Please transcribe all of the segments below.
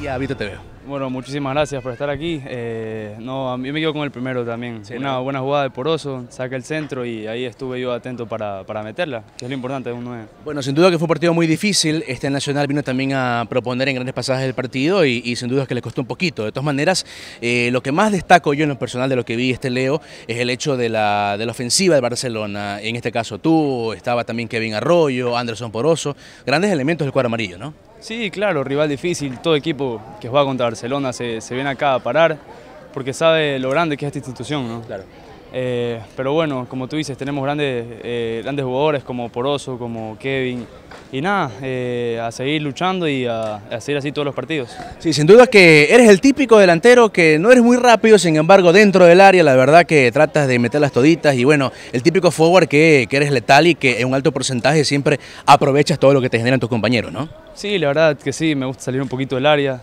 y a Vito Te Veo. Bueno, muchísimas gracias por estar aquí. Eh, no, a mí me quedo con el primero también. Una buena jugada de Poroso, saca el centro y ahí estuve yo atento para, para meterla, que es lo importante de un 9. Bueno, sin duda que fue un partido muy difícil. Este Nacional vino también a proponer en grandes pasajes del partido y, sin duda que le costó un poquito. De todas maneras, eh, lo que más destaco yo en lo personal de lo que vi este Leo es el hecho de la, de la ofensiva de Barcelona. En este caso tú, estaba también Kevin Arroyo, Anderson Poroso, grandes elementos del cuadro amarillo, ¿no? Sí, claro, rival difícil. Todo equipo que juega contra Barcelona se, viene acá a parar porque sabe lo grande que es esta institución. ¿no? Claro. Eh, pero bueno, como tú dices, tenemos grandes, eh, grandes jugadores como Poroso, como Kevin. Y nada, eh, a seguir luchando y a, a, seguir así todos los partidos. Sí, sin duda que eres el típico delantero que no eres muy rápido, sin embargo dentro del área la verdad que tratas de meter las toditas y bueno, el típico forward que, que eres letal y que en un alto porcentaje siempre aprovechas todo lo que te generan tus compañeros, ¿no? Sí, la verdad que sí, me gusta salir un poquito del área,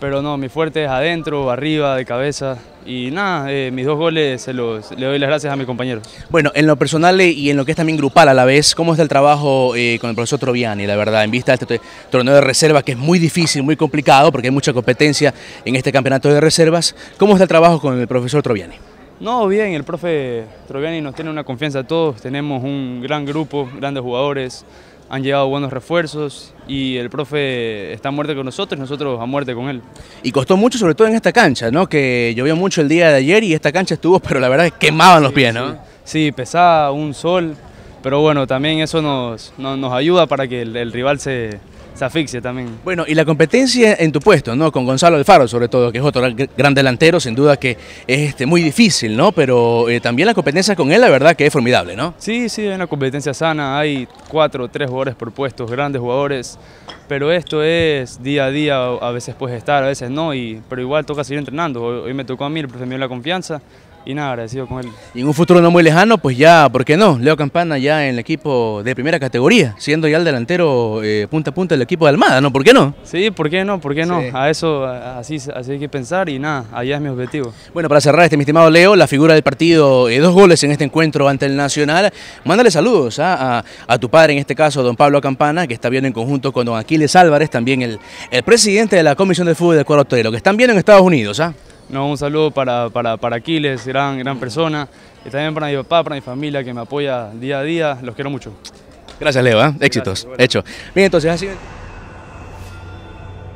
pero no, mi fuerte es adentro, arriba, de cabeza. Y nada, eh, mis dos goles se los, le doy las gracias a mis compañeros. Bueno, en lo personal y en lo que es también grupal a la vez, ¿cómo está el trabajo eh, con el profesor Troviani, la verdad, en vista de este torneo de reserva que es muy difícil, muy complicado, porque hay mucha competencia en este campeonato de reservas? ¿Cómo está el trabajo con el profesor Troviani? No, bien, el profe Troviani nos tiene una confianza a todos, tenemos un gran grupo, grandes jugadores, han llegado buenos refuerzos y el profe está a muerte con nosotros y nosotros a muerte con él. Y costó mucho, sobre todo en esta cancha, ¿no? Que llovió mucho el día de ayer y esta cancha estuvo, pero la verdad es que quemaban los pies, ¿no? Sí, pesaba un sol, pero bueno, también eso nos, nos, ayuda para que el rival se, se asfixia también. Bueno, y la competencia en tu puesto, ¿no? Con Gonzalo Alfaro, sobre todo, que es otro gran delantero, sin duda que es este, muy difícil, ¿no? Pero eh, también la competencia con él, la verdad que es formidable, ¿no? Sí, sí, hay una competencia sana, hay cuatro o tres jugadores por puestos, grandes jugadores, pero esto es día a día, a veces puedes estar, a veces no, y, pero igual toca seguir entrenando. Hoy, me tocó a mí, el profe me dio la confianza, y nada, agradecido con él. Y en un futuro no muy lejano, pues ya, ¿por qué no? Leo Campana ya en el equipo de primera categoría, siendo ya el delantero eh, punta a punta del equipo de Almada, ¿no? ¿Por qué no? Sí, ¿por qué no? ¿Por qué no? A eso así, así hay que pensar y nada, allá es mi objetivo. Bueno, para cerrar este, mi estimado Leo, la figura del partido, eh, dos goles en este encuentro ante el Nacional. Mándale saludos ¿ah? a, tu padre, en este caso, don Pablo Campana, que está viendo en conjunto con don Aquiles Álvarez, también el, el presidente de la Comisión de Fútbol de Cuadro que están viendo en Estados Unidos, ¿ah? No, un saludo para, para, para Aquiles, gran, gran persona, y también para mi papá, para mi familia que me apoya día a día, los quiero mucho. Gracias Leo, ¿eh? éxitos, hecho. Bien, entonces así...